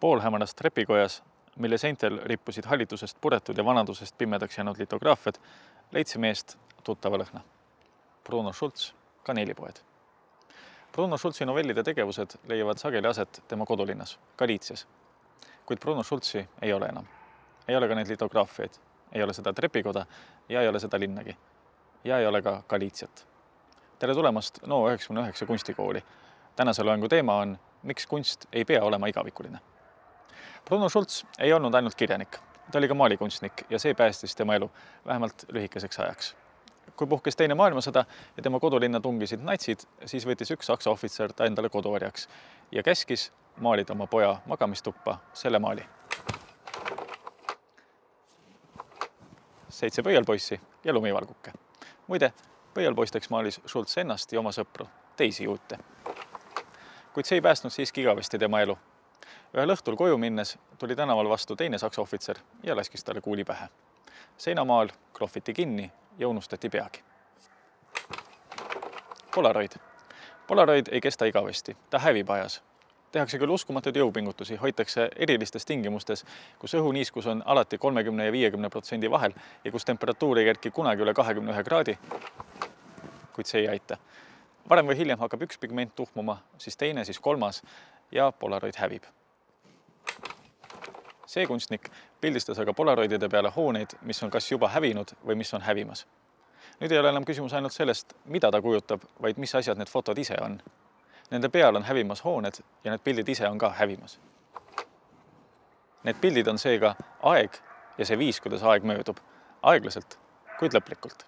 poolhämaras trepikojas, mille seintel rippusid hallitusest puretud ja vanadusest pimedaks jäänud litograafiad, leidsime eest tuttava lõhna. Bruno Schulz, kaneelipoed. Bruno Schulzi novellide tegevused leiavad sageli aset tema kodulinnas, Galiitsias. kuid Bruno Schulzi ei ole enam. Ei ole ka neid litograafiaid, ei ole seda trepikoda ja ei ole seda linnagi. ja ei ole ka Galiitsiat. tere tulemast NO üheksakümne üheksa kunstikooli. tänase loengu teema on, miks kunst ei pea olema igavikuline Bruno Schulz ei olnud ainult kirjanik, ta oli ka maalikunstnik ja see päästis tema elu, vähemalt lühikeseks ajaks. kui puhkes Teine maailmasõda ja tema kodulinna tungisid natsid, siis võttis üks saksa ohvitser ta endale koduorjaks ja käskis maalida oma poja magamistuppa selle maali. Seitse pöialpoissi ja lumivalguke. muide, pöialpoisteks maalis Schulz ennast ja oma sõpru, teisi juute. kuid see ei päästnud siiski igavesti tema elu ühel õhtul koju minnes tuli tänaval vastu teine saksa ohvitser ja laskis talle kuuli pähe. seinamaal krohviti kinni ja unustati peagi. Polaroid. Polaroid ei kesta igavesti, ta hävib ajas. Tehakse küll uskumatuid jõupingutusi, hoitakse erilistes tingimustes, kus õhuniiskus on alati kolmekümne ja viiekümne protsendi vahel ja kus temperatuur ei kerki kunagi üle kahekümne ühe kraadi. kuid see ei aita. varem või hiljem hakkab üks pigment tuhmuma, siis teine, siis kolmas ja Polaroid hävib see kunstnik pildistas aga polaroidide peale hooneid, mis on kas juba hävinud või mis on hävimas. nüüd ei ole enam küsimus ainult sellest, mida ta kujutab, vaid mis asjad need fotod ise on. Nende peal on hävimas hooned ja need pildid ise on ka hävimas. Need pildid on seega aeg ja see viis, kuidas aeg möödub, aeglaselt, kuid lõplikult.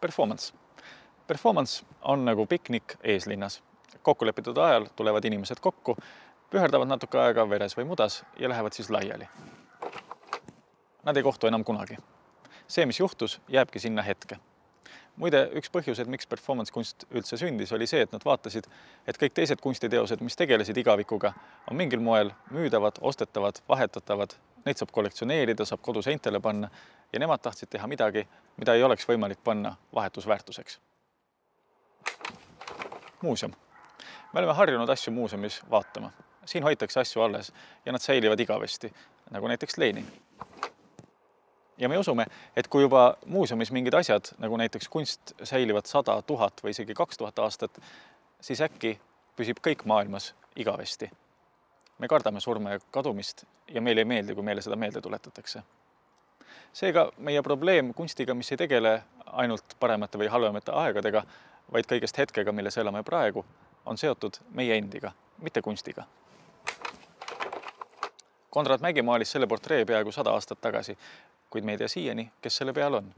Performance. Performance on nagu piknik eeslinnas. kokkulepitud ajal tulevad inimesed kokku püherdavad natuke aega veres või mudas ja lähevad siis laiali. Nad ei kohtu enam kunagi. see, mis juhtus, jääbki sinna hetke. Muide, üks põhjuseid, miks performance kunst üldse sündis, oli see, et nad vaatasid, et kõik teised kunstiteosed, mis tegelesid igavikuga, on mingil moel müüdavad, ostetavad, vahetatavad, neid saab kollektsioneerida, saab koduseintele panna ja nemad tahtsid teha midagi, mida ei oleks võimalik panna vahetusväärtuseks. muuseum. me oleme harjunud asju muuseumis vaatama siin hoitakse asju alles ja nad säilivad igavesti, nagu näiteks Lenin. Ja me usume, et kui juba muuseumis mingid asjad, nagu näiteks kunst, säilivad sada, tuhat või isegi kaks tuhat aastat, siis äkki püsib kõik maailmas igavesti. me kardame surma ja kadumist ja meile ei meeldi, kui meile seda meelde tuletatakse. seega meie probleem kunstiga, mis ei tegele ainult paremate või halvemate aegadega, vaid kõigest hetkega, milles elame praegu, on seotud meie endiga, mitte kunstiga Konrad Mägi maalis selle portree peaaegu sada aastat tagasi, kuid me ei tea siiani, kes selle peal on.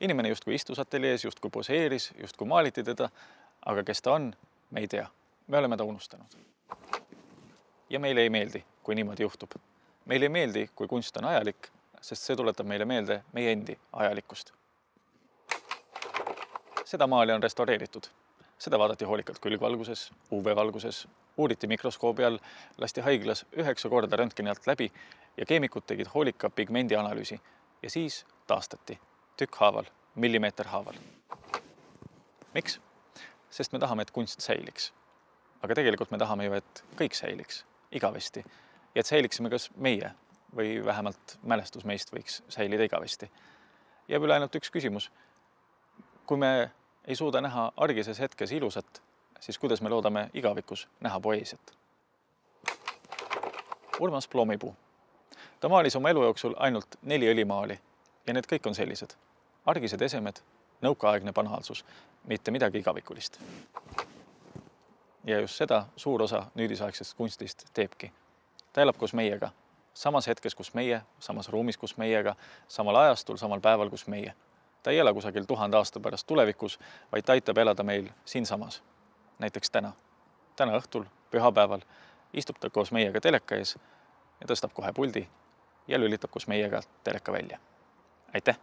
inimene justkui istus ateljees, justkui poseeris, justkui maaliti teda, aga kes ta on, me ei tea. me oleme ta unustanud. ja meile ei meeldi, kui niimoodi juhtub. meile ei meeldi, kui kunst on ajalik, sest see tuletab meile meelde meie endi ajalikkust. seda maali on restaureeritud seda vaadati hoolikalt külgvalguses, UV-valguses, uuriti mikroskoobi all, lasti haiglas üheksa korda röntgeni alt läbi ja keemikud tegid hoolika pigmendi analüüsi ja siis taastati tükkhaaval, millimeeter haaval. miks? sest me tahame, et kunst säiliks. aga tegelikult me tahame ju, et kõik säiliks igavesti ja et säiliksime kas meie või vähemalt mälestus meist võiks säilida igavesti. jääb üle ainult üks küsimus. kui me ei suuda näha argises hetkes ilusat, siis kuidas me loodame igavikus näha poeesiat? Urmas Ploomipuu. Ta maalis oma elu jooksul ainult neli õlimaali ja need kõik on sellised. argised esemed, nõukaaegne banaalsus, mitte midagi igavikulist. ja just seda suur osa nüüdisaegsest kunstist teebki. ta elab koos meiega, samas hetkes, kus meie, samas ruumis, kus meiega, samal ajastul, samal päeval, kus meie ta ei ela kusagil tuhande aasta pärast tulevikus, vaid ta aitab elada meil siinsamas. näiteks täna. täna õhtul, pühapäeval istub ta koos meiega teleka ees ja tõstab kohe puldi ja lülitab koos meiega teleka välja. aitäh!